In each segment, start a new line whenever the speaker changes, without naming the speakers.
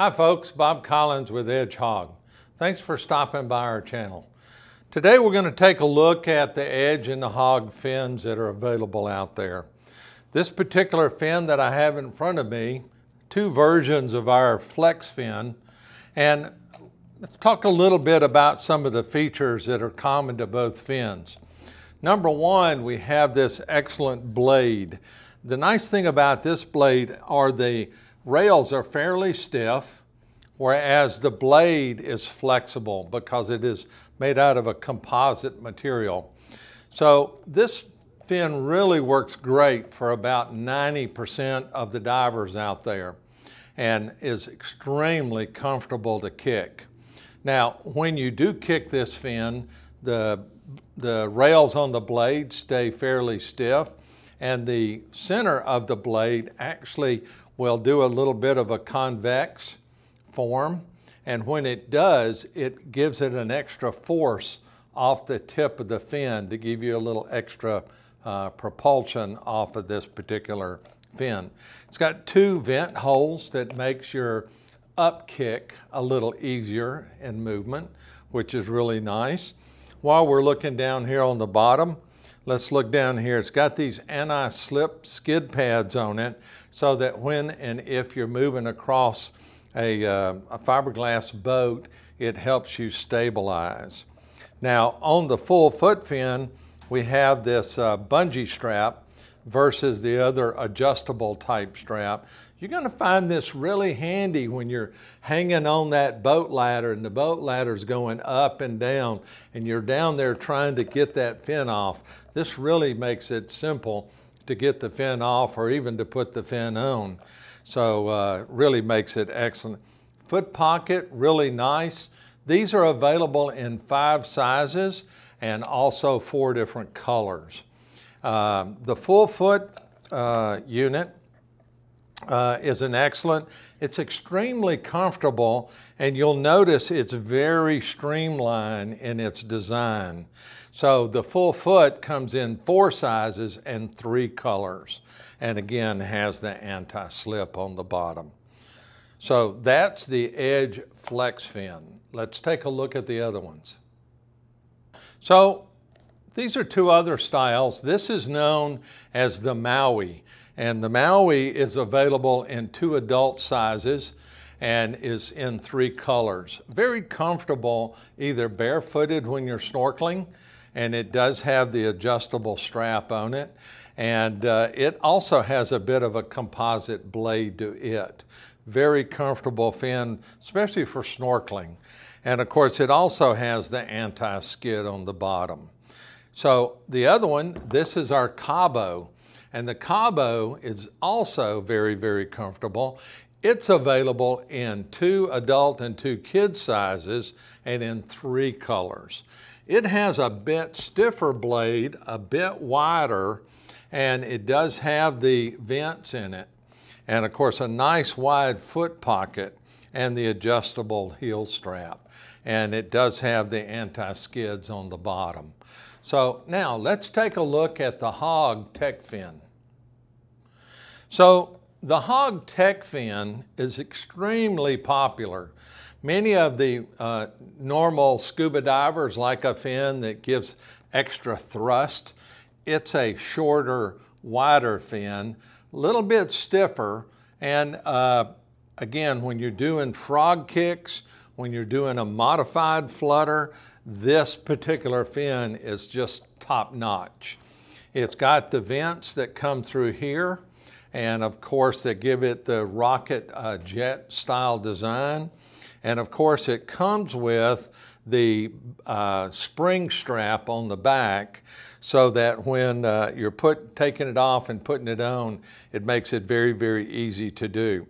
Hi folks, Bob Collins with Edge Hog. Thanks for stopping by our channel. Today we're going to take a look at the Edge and the Hog fins that are available out there. This particular fin that I have in front of me, two versions of our Flex fin, and let's talk a little bit about some of the features that are common to both fins. Number one, we have this excellent blade. The nice thing about this blade are the rails are fairly stiff, whereas the blade is flexible because it is made out of a composite material. So this fin really works great for about 90% of the divers out there and is extremely comfortable to kick. Now, when you do kick this fin, the, the rails on the blade stay fairly stiff and the center of the blade actually will do a little bit of a convex form. And when it does, it gives it an extra force off the tip of the fin to give you a little extra uh, propulsion off of this particular fin. It's got two vent holes that makes your up kick a little easier in movement, which is really nice. While we're looking down here on the bottom, let's look down here. It's got these anti-slip skid pads on it so that when and if you're moving across a, uh, a fiberglass boat, it helps you stabilize. Now on the full foot fin, we have this uh, bungee strap versus the other adjustable type strap. You're going to find this really handy when you're hanging on that boat ladder and the boat ladder is going up and down and you're down there trying to get that fin off. This really makes it simple to get the fin off or even to put the fin on. So uh, really makes it excellent. Foot pocket, really nice. These are available in five sizes and also four different colors. Um, the full foot uh, unit uh, is an excellent. It's extremely comfortable and you'll notice it's very streamlined in its design. So the full foot comes in four sizes and three colors and again has the anti-slip on the bottom. So that's the Edge Flex Fin. Let's take a look at the other ones. So these are two other styles. This is known as the Maui. And the Maui is available in two adult sizes and is in three colors. Very comfortable, either barefooted when you're snorkeling, and it does have the adjustable strap on it. And uh, it also has a bit of a composite blade to it. Very comfortable fin, especially for snorkeling. And of course, it also has the anti-skid on the bottom. So the other one, this is our Cabo. And the Cabo is also very, very comfortable. It's available in two adult and two kid sizes and in three colors. It has a bit stiffer blade, a bit wider, and it does have the vents in it. And of course, a nice wide foot pocket and the adjustable heel strap. And it does have the anti-skids on the bottom. So now let's take a look at the Hog Tech Fin. So the Hog Tech Fin is extremely popular. Many of the uh, normal scuba divers like a fin that gives extra thrust. It's a shorter, wider fin, a little bit stiffer, and uh, again, when you're doing frog kicks, when you're doing a modified flutter, this particular fin is just top notch. It's got the vents that come through here and of course that give it the rocket uh, jet style design. And of course it comes with the uh, spring strap on the back so that when uh, you're put, taking it off and putting it on, it makes it very, very easy to do.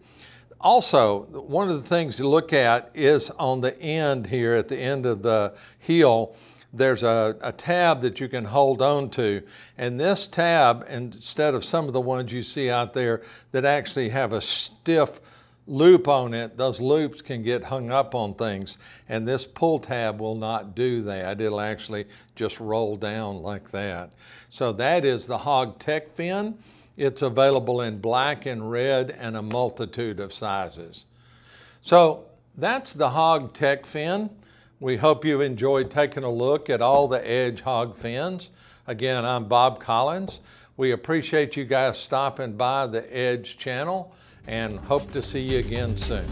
Also, one of the things to look at is on the end here, at the end of the heel, there's a, a, tab that you can hold on to. And this tab, instead of some of the ones you see out there that actually have a stiff loop on it, those loops can get hung up on things. And this pull tab will not do that. It'll actually just roll down like that. So that is the Hog Tech Fin. It's available in black and red and a multitude of sizes. So that's the hog tech fin. We hope you enjoyed taking a look at all the Edge hog fins. Again, I'm Bob Collins. We appreciate you guys stopping by the Edge channel and hope to see you again soon.